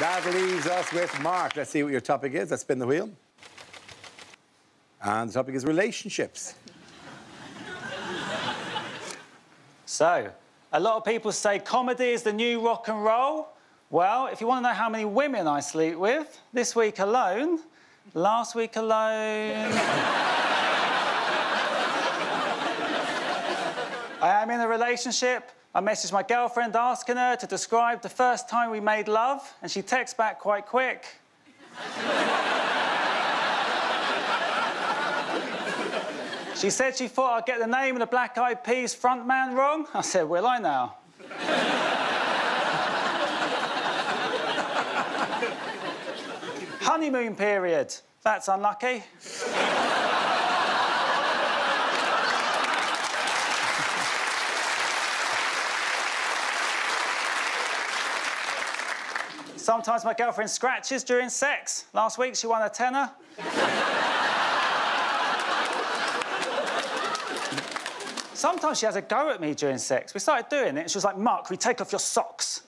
That leaves us with Mark. Let's see what your topic is. Let's spin the wheel. And the topic is relationships. So, a lot of people say comedy is the new rock and roll. Well, if you want to know how many women I sleep with, this week alone, last week alone. I am in a relationship. I messaged my girlfriend asking her to describe the first time we made love, and she texts back quite quick. she said she thought I'd get the name of the Black Eyed Peas frontman wrong. I said, Will I now? Honeymoon period. That's unlucky. Sometimes my girlfriend scratches during sex. Last week she won a tenner. Sometimes she has a go at me during sex. We started doing it and she was like, Mark, we take off your socks?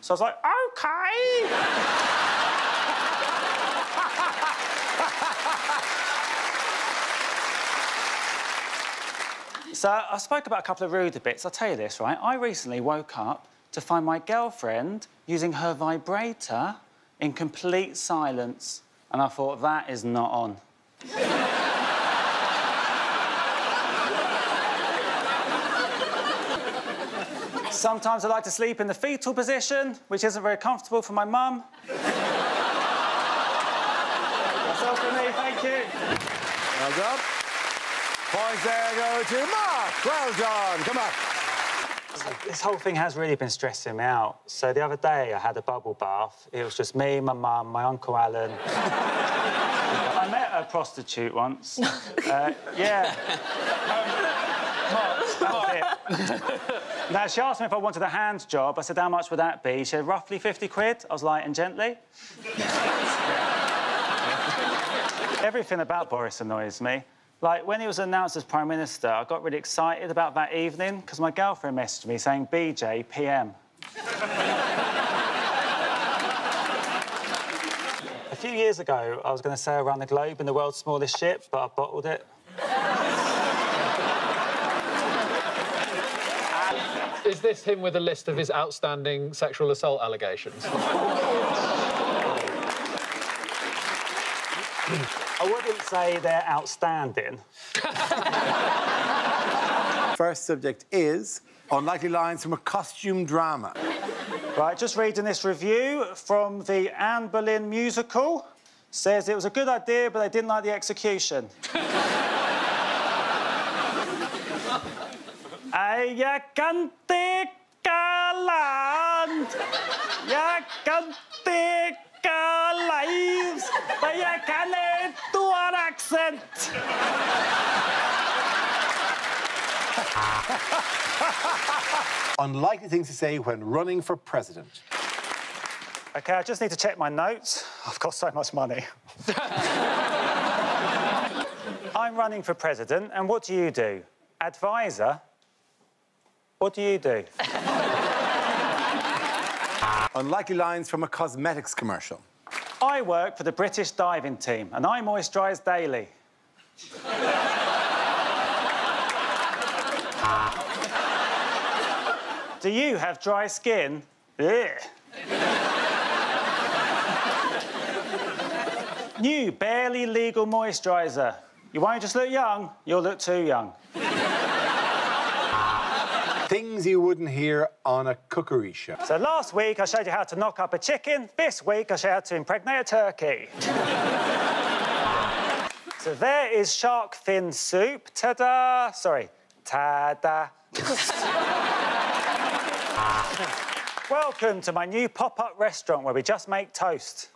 So I was like, OK. so I spoke about a couple of rude bits. I'll tell you this, right? I recently woke up to find my girlfriend using her vibrator in complete silence. And I thought, that is not on. Sometimes I like to sleep in the fetal position, which isn't very comfortable for my mum. That's all for me, thank you. Well done. Points there go to Mark. Ah, well done. Come on. This whole thing has really been stressing me out. So the other day I had a bubble bath. It was just me, my mum, my uncle Alan. I met a prostitute once. uh, yeah. Um, Mark, now, she asked me if I wanted a hand job. I said, how much would that be? She said, roughly 50 quid. I was light and gently. Everything about Boris annoys me. Like, when he was announced as Prime Minister, I got really excited about that evening because my girlfriend messaged me saying, BJ, PM. A few years ago, I was going to sail around the globe in the world's smallest ship, but I bottled it. Is this him with a list of his outstanding sexual assault allegations? I wouldn't say they're outstanding. First subject is unlikely lines from a costume drama. Right, just reading this review from the Anne Boleyn musical. Says it was a good idea, but they didn't like the execution. Aya cantik kaland, ya cantik lives, but ya can do an accent. Unlikely things to say when running for president. OK, I just need to check my notes. I've got so much money. I'm running for president, and what do you do? Advisor? What do you do? Unlikely lines from a cosmetics commercial. I work for the British diving team, and I moisturise daily. Do you have dry skin? New, barely legal moisturiser. You won't just look young, you'll look too young. Things you wouldn't hear on a cookery show. So last week I showed you how to knock up a chicken. This week I show you how to impregnate a turkey. so there is shark fin soup. Ta-da! Sorry, ta-da. Welcome to my new pop-up restaurant where we just make toast.